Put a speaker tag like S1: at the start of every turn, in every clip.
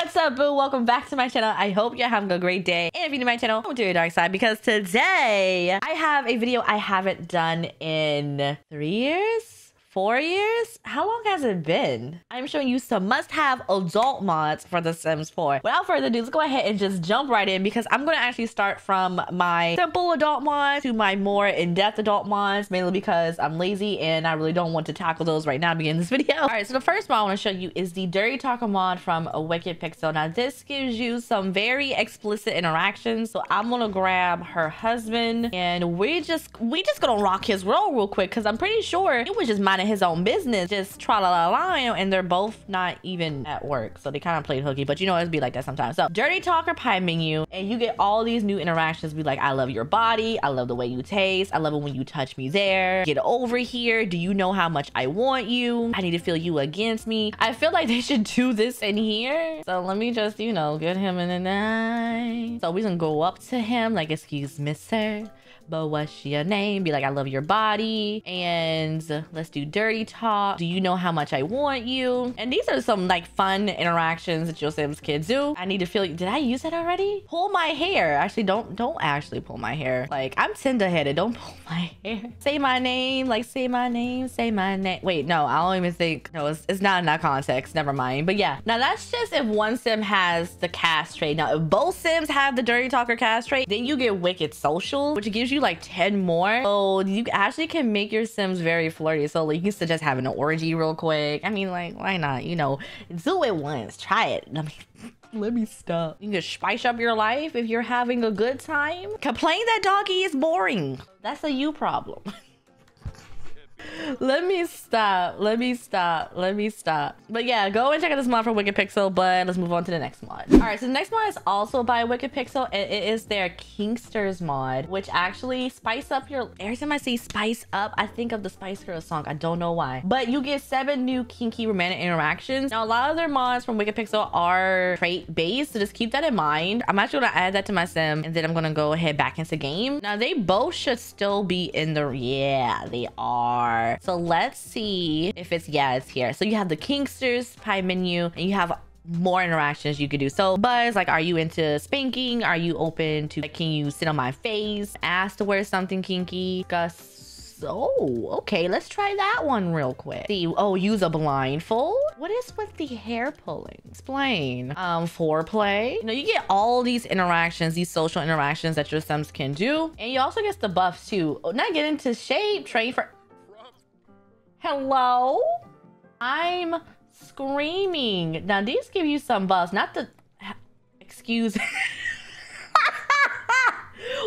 S1: What's up, boo? Welcome back to my channel. I hope you're having a great day. And if you're new to my channel, welcome to your dark side because today I have a video I haven't done in three years four years? How long has it been? I'm showing you some must-have adult mods for The Sims 4. Without further ado, let's go ahead and just jump right in because I'm going to actually start from my simple adult mods to my more in-depth adult mods, mainly because I'm lazy and I really don't want to tackle those right now to begin this video. All right, so the first mod I want to show you is the Dirty Talker mod from a Wicked Pixel. Now, this gives you some very explicit interactions. So I'm going to grab her husband and we just, we just going to rock his role real quick because I'm pretty sure it was just minding his own business, just tra la la la, and they're both not even at work. So they kind of played hooky, but you know, it'd be like that sometimes. So dirty talker pie menu, and you get all these new interactions. Be like, I love your body. I love the way you taste. I love it when you touch me there. Get over here. Do you know how much I want you? I need to feel you against me. I feel like they should do this in here. So let me just, you know, get him in the night. So we gonna go up to him like, excuse me, sir but what's your name? Be like, I love your body. And let's do dirty talk. Do you know how much I want you? And these are some like fun interactions that your Sims kids do. I need to feel, did I use that already? Pull my hair. Actually, don't, don't actually pull my hair. Like I'm tender headed. Don't pull my hair. Say my name. Like say my name. Say my name. Wait, no, I don't even think, no, it's, it's not in that context. Never mind. But yeah, now that's just if one Sim has the cast trait. Now, if both Sims have the dirty talker cast trait, then you get wicked social, which gives you like 10 more. So you actually can make your Sims very flirty. So you suggest having an orgy real quick. I mean, like, why not? You know, do it once. Try it. Let me stop. You can spice up your life if you're having a good time. Complain that doggy is boring. That's a you problem. let me stop. Let me stop. Let me stop. But yeah, go and check out this mod from Wicked Pixel, but let's move on to the next mod. All right, so the next mod is also by Wicked Pixel. and it is their Kinksters mod, which actually spice up your... Every time I say spice up, I think of the Spice Girls song. I don't know why. But you get seven new kinky romantic interactions. Now, a lot of their mods from Wicked Pixel are trait-based, so just keep that in mind. I'm actually to add that to my sim, and then I'm to go ahead back into the game. Now, they both should still be in the... Yeah, they are. So let's see if it's, yeah, it's here. So you have the Kinksters pie menu and you have more interactions you could do. So Buzz, like, are you into spanking? Are you open to, like, can you sit on my face? Ask to wear something kinky? Gus Oh, okay. Let's try that one real quick. See, oh, use a blindfold. What is with the hair pulling? Explain. Um, foreplay. You know, you get all these interactions, these social interactions that your Sims can do. And you also get the buffs too. Oh, not get into shape, train for Hello? I'm screaming. Now, these give you some buzz. Not the... Excuse...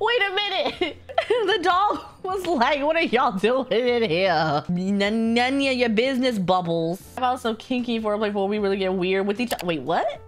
S1: Wait a minute. the dog was like, what are y'all doing in here? None of your business bubbles. I'm also kinky for like, well, we really get weird with each other. Wait, what?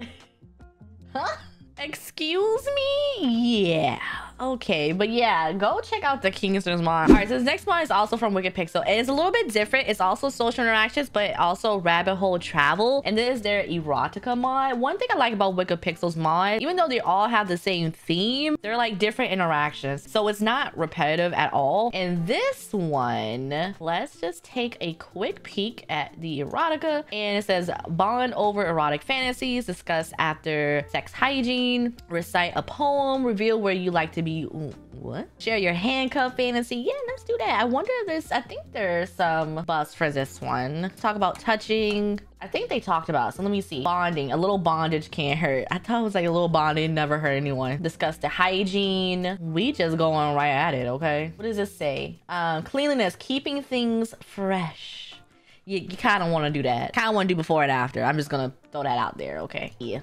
S1: huh? Excuse me? Yeah. Okay, but yeah, go check out the Kinksters mod. All right, so this next mod is also from Wicked Pixel. It's a little bit different. It's also social interactions, but also rabbit hole travel. And this is their erotica mod. One thing I like about Wicked Pixel's mod, even though they all have the same theme, they're like different interactions. So it's not repetitive at all. And this one, let's just take a quick peek at the erotica. And it says bond over erotic fantasies, discuss after sex hygiene, recite a poem, reveal where you like to be what? Share your handcuff fantasy. Yeah, let's do that. I wonder if there's, I think there's some buzz for this one. talk about touching. I think they talked about, so let me see. Bonding, a little bondage can't hurt. I thought it was like a little bonding never hurt anyone. Discuss the hygiene. We just going right at it, okay? What does this say? Um, cleanliness, keeping things fresh. You, you kind of want to do that. Kind of want to do before and after. I'm just going to throw that out there, okay? Yeah.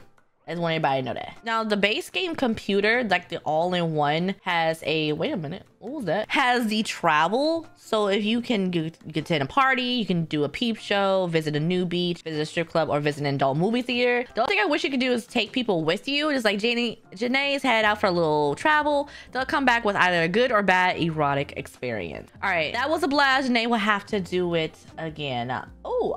S1: I just want everybody to know that. Now, the base game computer, like the all-in-one, has a... Wait a minute. What was that? Has the travel. So if you can can attend a party, you can do a peep show, visit a new beach, visit a strip club, or visit an adult movie theater. The only thing I wish you could do is take people with you. Just like Janie, Janae's head out for a little travel. They'll come back with either a good or bad erotic experience. All right, that was a blast. Janae will have to do it again.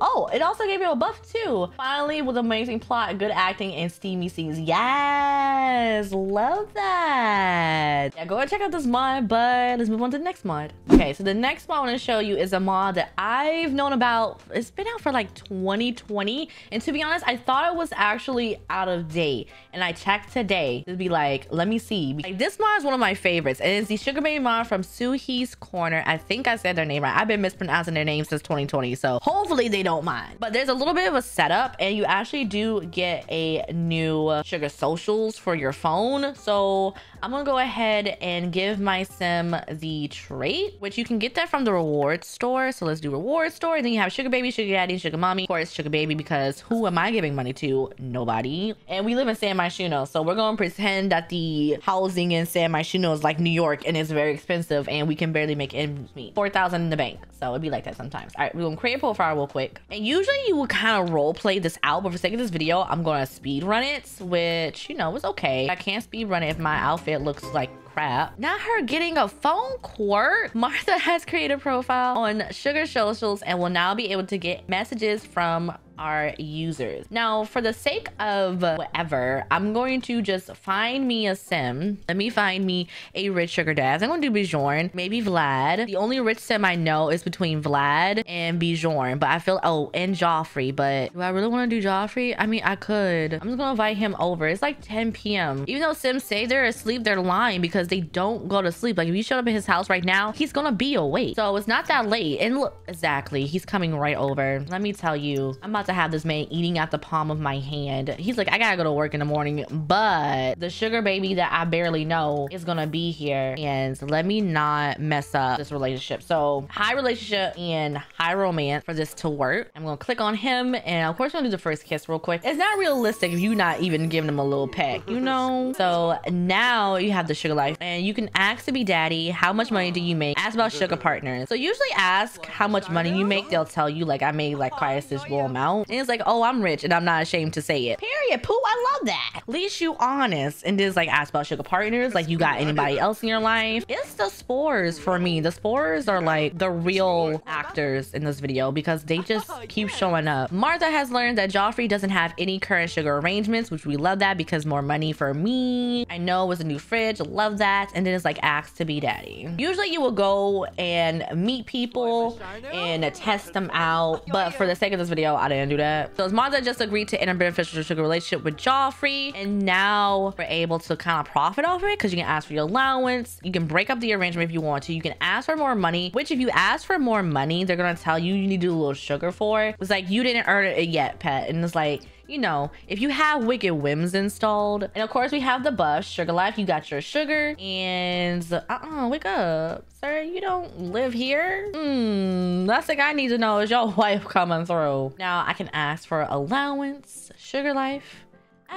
S1: Oh, it also gave you a buff too. Finally, with amazing plot, good acting, and steamy scenes. Yes, love that. Yeah, go and check out this mod, but But let's move on to the next mod. Okay, so the next mod I want to show you is a mod that I've known about. It's been out for like 2020. And to be honest, I thought it was actually out of date. And I checked today to be like, let me see. Like, this mod is one of my favorites. And it's the Sugar Baby mod from Suhi's Corner. I think I said their name right. I've been mispronouncing their name since 2020. So hopefully they don't mind. But there's a little bit of a setup and you actually do get a new Sugar Socials for your phone. So I'm gonna go ahead and give my sim the trait, which you can get that from the reward store. So let's do reward store. And then you have Sugar Baby, Sugar Daddy, Sugar Mommy. Of course, Sugar Baby, because who am I giving money to? Nobody. And we live in San Myshuno. So we're gonna pretend that the housing in San Myshuno is like New York and it's very expensive and we can barely make ends meet. 4,000 in the bank. So it'd be like that sometimes. All right, we're gonna create a profile real quick. And usually you would kind of role play this out, but for sake of this video, I'm gonna speed run it, which, you know, is okay. I can't speed run it if my outfit looks like crap. Not her getting a phone quirk. Martha has created a profile on Sugar Socials and will now be able to get messages from our users. Now, for the sake of whatever, I'm going to just find me a sim. Let me find me a rich sugar dad. I'm going to do Bjorn, maybe Vlad. The only rich sim I know is between Vlad and Bjorn, but I feel, oh, and Joffrey. But do I really want to do Joffrey? I mean, I could. I'm just going to invite him over. It's like 10 p.m. Even though sims say they're asleep, they're lying because they don't go to sleep. Like if you showed up in his house right now, he's going to be awake. So it's not that late. And look, exactly, he's coming right over. Let me tell you, I'm about to have this man eating at the palm of my hand. He's like, I gotta go to work in the morning, but the sugar baby that I barely know is gonna be here. And let me not mess up this relationship. So high relationship and high romance for this to work. I'm gonna click on him and of course I'm gonna do the first kiss real quick. It's not realistic if you're not even giving him a little peck, you know? So now you have the sugar life and you can ask to be daddy. How much money do you make? Ask about sugar partners. So usually ask how much money you make. They'll tell you like I made like quite a sizable amount. And it's like, oh, I'm rich and I'm not ashamed to say it. Period. Pooh, I love that. At least you honest. And just like ask about sugar partners. Like you got anybody else in your life. It's the spores for me. The spores are like the real actors in this video because they just keep showing up. Martha has learned that Joffrey doesn't have any current sugar arrangements, which we love that because more money for me. I know it was a new fridge. Love that. And then it's like ask to be daddy. Usually you will go and meet people and test them out. But for the sake of this video, I didn't do that. So Martha just agreed to enter a beneficial sugar relationship with Joffrey. And now we're able to kind of profit off of it because you can ask for your allowance. You can break up the arrangement if you want to. You can ask for more money, which if you ask for more money, they're to tell you you need to do a little sugar for it. It's like, you didn't earn it yet, pet. And it's like, you know, if you have Wicked Whims installed, and of course we have the bus, Sugar Life, you got your sugar, and uh-uh, wake up. Sir, you don't live here? Hmm, last thing I need to know is your wife coming through. Now I can ask for allowance, Sugar Life,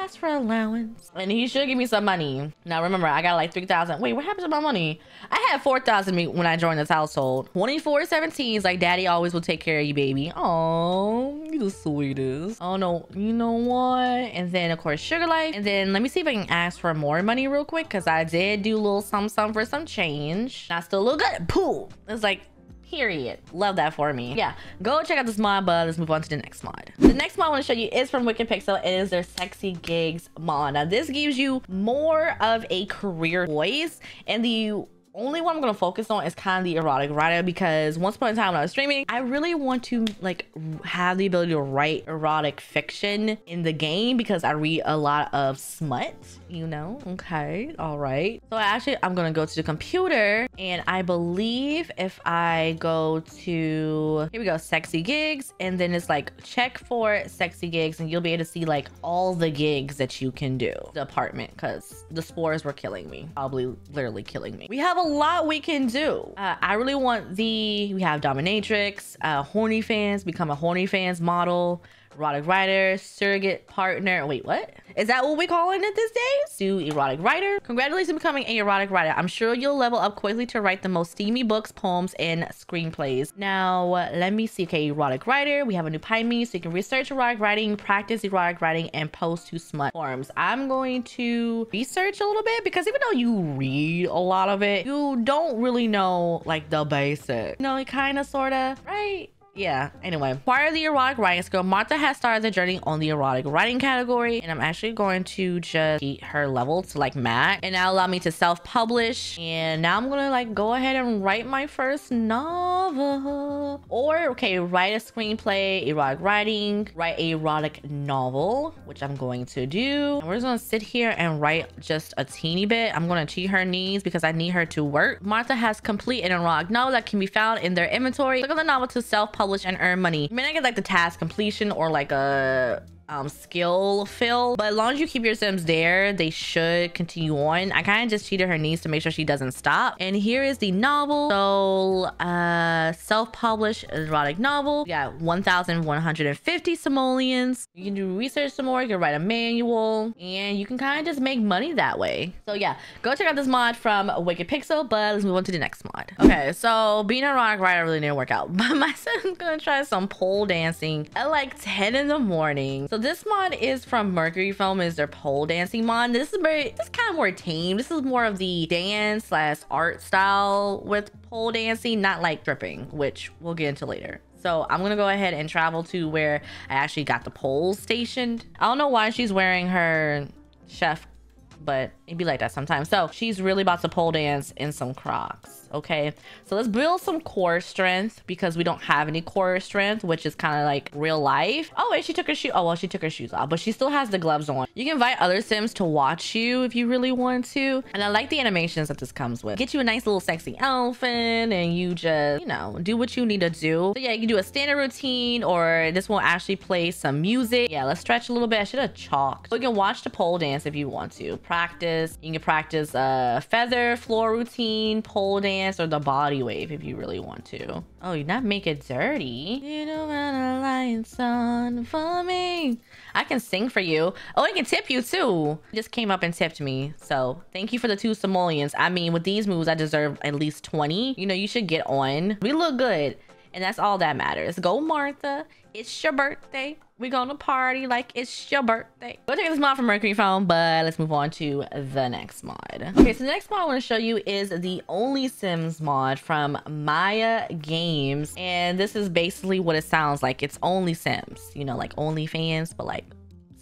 S1: ask for allowance. And he should give me some money. Now remember i got like 3,000 wait what happened to my money? I had 4,000 when i joined this household. 2417 is like daddy always will take care of you baby. Oh you the sweetest. Oh no you know what? And then of course sugar life. And then let me see if i can ask for more money real quick because i did do a little some some for some change. I still look good. Pooh. it's like Period. Love that for me. Yeah, go check out this mod, but let's move on to the next mod. The next mod I want to show you is from Wicked Pixel. It is their Sexy Gigs mod. Now, this gives you more of a career voice, and the only one I'm gonna focus on is kind of the erotic writer because once upon a time when I was streaming, I really want to like have the ability to write erotic fiction in the game because I read a lot of smut, you know? Okay, all right. So I actually, I'm gonna go to the computer and I believe if I go to, here we go, sexy gigs, and then it's like check for sexy gigs and you'll be able to see like all the gigs that you can do. The apartment, because the spores were killing me, probably literally killing me. We have a lot we can do. Uh, I really want the, we have dominatrix, uh, horny fans, become a horny fans model, erotic writer, surrogate partner. Wait, what? Is that what we calling it this day? Sue erotic writer. Congratulations on becoming an erotic writer. I'm sure you'll level up quickly to write the most steamy books, poems, and screenplays. Now, let me see. Okay, erotic writer. We have a new me, so you can research erotic writing, practice erotic writing, and post to smut forums. I'm going to research a little bit because even though you read a lot of it, you don't really know like the basic. You know, kind of, sort of, right? Yeah. Anyway, acquire the erotic writing skill. Martha has started the journey on the erotic writing category, and I'm actually going to just keep her level to like max, and now allow me to self-publish. And now I'm gonna like go ahead and write my first novel, or okay, write a screenplay, erotic writing, write a erotic novel, which I'm going to do. And we're just gonna sit here and write just a teeny bit. I'm gonna cheat her needs because I need her to work. Martha has complete an erotic novel that can be found in their inventory. Click on the novel to self-publish and earn money. You may not get like the task completion or like a um, skill fill. But as long as you keep your Sims there, they should continue on. I kind of just cheated her needs to make sure she doesn't stop. And here is the novel. So, uh, self-published erotic novel. Yeah, 1,150 simoleons. You can do research some more. You can write a manual. And you can kind of just make money that way. So yeah, go check out this mod from Wicked Pixel. But let's move on to the next mod. Okay, so being a erotic writer really didn't work out. But my son's gonna try some pole dancing at like 10 in the morning. So so this mod is from Mercury Film is their pole dancing mod. This is very, this is kind of more tame. This is more of the dance slash art style with pole dancing, not like dripping, which we'll get into later. So I'm gonna go ahead and travel to where I actually got the poles stationed. I don't know why she's wearing her chef but it'd be like that sometimes. So she's really about to pole dance in some Crocs. Okay, so let's build some core strength because we don't have any core strength, which is kind of like real life. Oh, wait, she took her shoe. Oh, well, she took her shoes off, but she still has the gloves on. You can invite other Sims to watch you if you really want to. And I like the animations that this comes with. Get you a nice little sexy outfit and you just, you know, do what you need to do. So yeah, you can do a standard routine or this will actually play some music. Yeah, let's stretch a little bit. I should have chalked. So you can watch the pole dance if you want to. Practice. You can practice a feather, floor routine, pole dance or the body wave if you really want to. Oh, you not make it dirty. You don't want a lion song for me. I can sing for you. Oh, I can tip you too. Just came up and tipped me. So thank you for the two simoleons. I mean, with these moves, I deserve at least 20. You know, you should get on. We look good. And that's all that matters. Go, Martha. It's your birthday. We're gonna party like it's your birthday. Go take this mod from Mercury Film, but let's move on to the next mod. Okay, so the next mod I want to show you is the Only Sims mod from Maya Games. And this is basically what it sounds like. It's Only Sims, you know, like OnlyFans, but like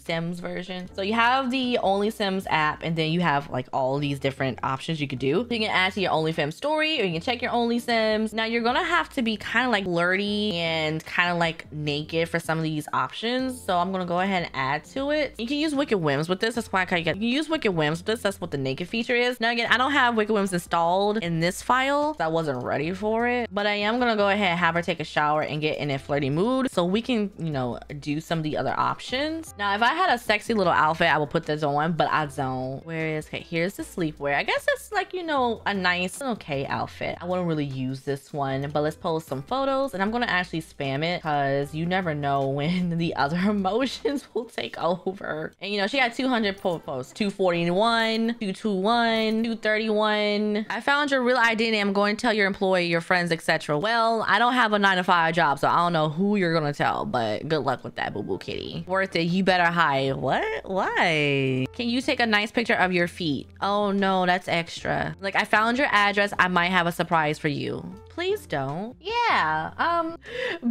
S1: Sims version. So you have the Only Sims app, and then you have like all these different options you could do. you can add to your OnlyFans story, or you can check your Only Sims. Now you're gonna have to be kind of like flirty and kind of like naked for some of these options. So I'm gonna go ahead and add to it. You can use Wicked Whims with this. That's why I kind of get. You use Wicked Whims with this. That's what the naked feature is. Now again, I don't have Wicked Whims installed in this file. I wasn't ready for it, but I am gonna go ahead and have her take a shower and get in a flirty mood so we can, you know, do some of the other options. Now, if I had a sexy little outfit, I will put this on, but I don't. Where is, okay, here's the sleepwear. I guess it's like, you know, a nice, okay outfit. I wouldn't really use this one, but let's post some photos and I'm gonna actually spam it because you never know when the other emotions will take over. And you know, she had 200 posts, 241, 221, 231. I found your real identity. I'm going to tell your employee, your friends, etc. Well, I don't have a nine to five job, so I don't know who you're gonna tell, but good luck with that, boo boo kitty. Worth it. You better hide what? Why? Can you take a nice picture of your feet? Oh no, that's extra. Like I found your address. I might have a surprise for you. Please don't. Yeah, um,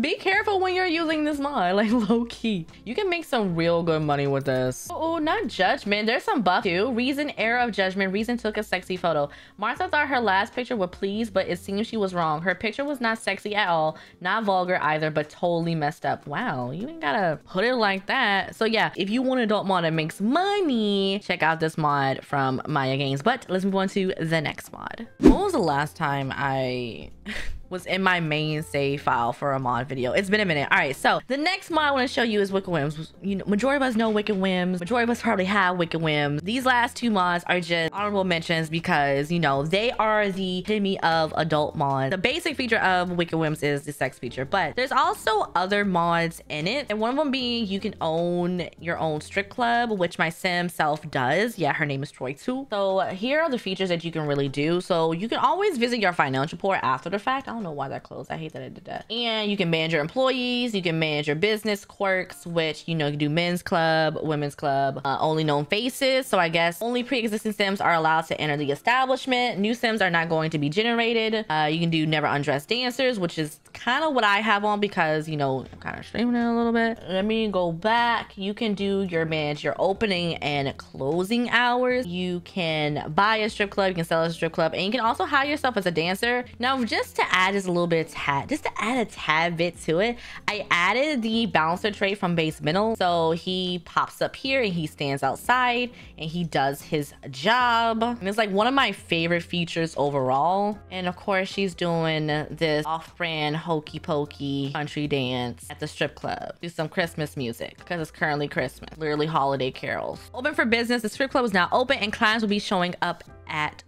S1: be careful when you're using this mod, like low key. You can make some real good money with this. Oh, not judgment. There's some buff too. Reason, error of judgment. Reason took a sexy photo. Martha thought her last picture would please, but it seems she was wrong. Her picture was not sexy at all. Not vulgar either, but totally messed up. Wow, you ain't gotta put it like that. So yeah, if you want an adult mod that makes money, check out this mod from Maya Games. But let's move on to the next mod. When was the last time I was in my main save file for a mod video. It's been a minute. All right, so the next mod I want to show you is Wicked Whims. You know, majority of us know Wicked Whims. Majority of us probably have Wicked Whims. These last two mods are just honorable mentions because, you know, they are the epitome of adult mods. The basic feature of Wicked Whims is the sex feature, but there's also other mods in it. And one of them being you can own your own strip club, which my sim self does. Yeah, her name is Troi too. So here are the features that you can really do. So you can always visit your financial report after the fact. I don't know why that closed. I hate that I did that. And you can manage your employees. You can manage your business quirks, which, you know, you do men's club, women's club, uh, only known faces. So I guess only pre-existing sims are allowed to enter the establishment. New sims are not going to be generated. Uh, you can do never undressed dancers, which is kind of what I have on because, you know, I'm kind of streaming it a little bit. Let me go back. You can do your manage your opening and closing hours. You can buy a strip club. You can sell a strip club and you can also hire yourself as a dancer. Now, just to add just a little bit of tad, just to add a tad bit to it, I added the bouncer trait from Basemental. So he pops up here and he stands outside and he does his job. And it's like one of my favorite features overall. And of course, she's doing this off-brand hokey pokey country dance at the strip club. Do some Christmas music because it's currently Christmas, literally holiday carols. Open for business. The strip club is now open and clients will be showing up at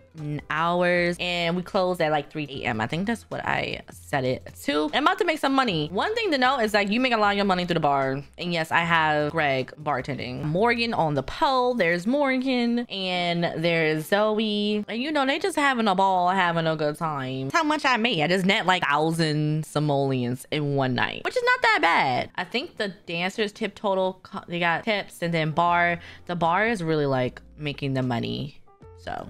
S1: hours and we close at like 3 a.m. I think that's what I set it to. I'm about to make some money. One thing to know is that you make a lot of your money through the bar. And yes, I have Greg bartending. Morgan on the pole. There's Morgan and there's Zoe. And you know, they just having a ball, having a good time. How much I made. I just net like thousand simoleons in one night, which is not that bad. I think the dancers tip total, they got tips and then bar. The bar is really like making the money. So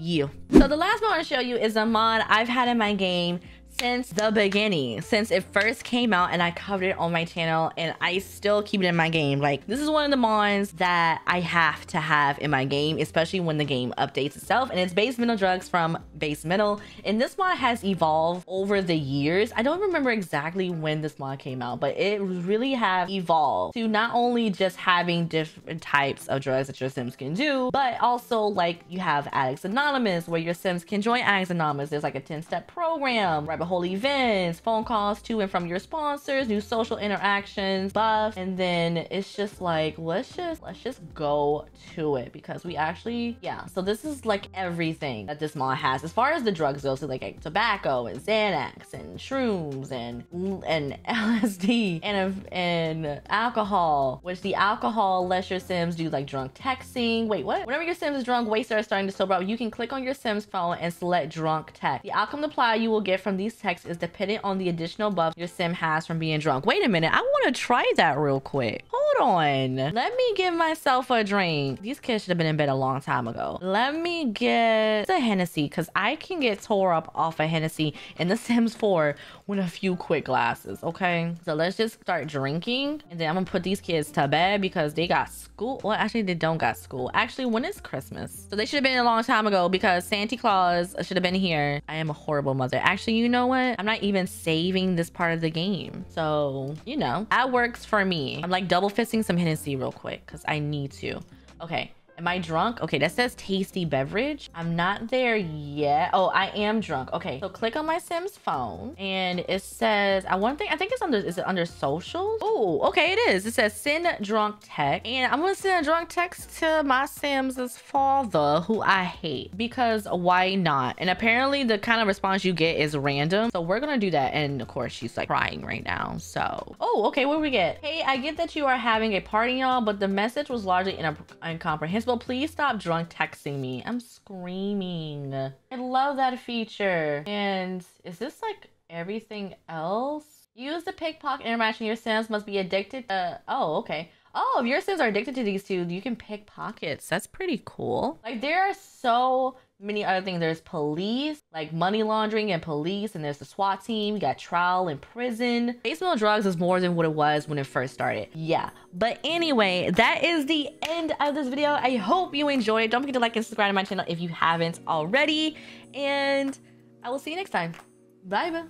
S1: you. So the last one I want to show you is a mod I've had in my game since the beginning, since it first came out and I covered it on my channel and I still keep it in my game. Like this is one of the mods that I have to have in my game, especially when the game updates itself and it's Basemental drugs from Basemental. And this mod has evolved over the years. I don't remember exactly when this mod came out, but it really have evolved to not only just having different types of drugs that your sims can do, but also like you have Addicts Anonymous where your sims can join Addicts Anonymous. There's like a 10 step program, right? Whole events, phone calls to and from your sponsors, new social interactions, buff, and then it's just like let's just let's just go to it because we actually yeah. So this is like everything that this mod has as far as the drugs go. So like, like tobacco and Xanax and shrooms and and LSD and and alcohol, which the alcohol lets your sims do like drunk texting. Wait, what? Whenever your sims is drunk, waster are starting to sober up. You can click on your sims phone and select drunk text. The outcome supply you will get from these text is dependent on the additional buff your sim has from being drunk. Wait a minute. I want to try that real quick. Hold on. Let me give myself a drink. These kids should have been in bed a long time ago. Let me get the Hennessy because I can get tore up off a of Hennessy in The Sims 4 with a few quick glasses. Okay. So let's just start drinking and then I'm going to put these kids to bed because they got school. Well, actually, they don't got school. Actually, when is Christmas? So they should have been a long time ago because Santa Claus should have been here. I am a horrible mother. Actually, you know what? I'm not even saving this part of the game. So, you know, that works for me. I'm like double fisting some Hennessy real quick because I need to. Okay. Am I drunk? Okay, that says tasty beverage. I'm not there yet. Oh, I am drunk. Okay, so click on my Sims phone and it says, uh, I want to think, I think it's under, is it under socials? Oh, okay, it is. It says send drunk text and I'm to send a drunk text to my Sims' father who I hate because why not? And apparently the kind of response you get is random. So we're to do that. And of course she's like crying right now. So, oh, okay, what do we get? Hey, I get that you are having a party y'all, but the message was largely incomprehensible please stop drunk texting me. I'm screaming. I love that feature. And is this like everything else? Use the pickpocket interaction. Your Sims must be addicted to. Oh, okay. Oh, if your Sims are addicted to these two, you can pick pockets. That's pretty cool. Like there are so many other things. There's police, like money laundering and police, and there's the SWAT team. We got trial and prison. Basemental drugs is more than what it was when it first started. Yeah. But anyway, that is the end of this video. I hope you enjoyed. Don't forget to like and subscribe to my channel if you haven't already. And I will see you next time. Bye bye.